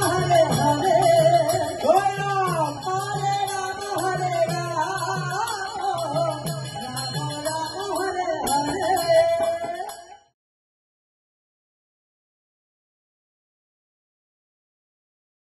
祝贺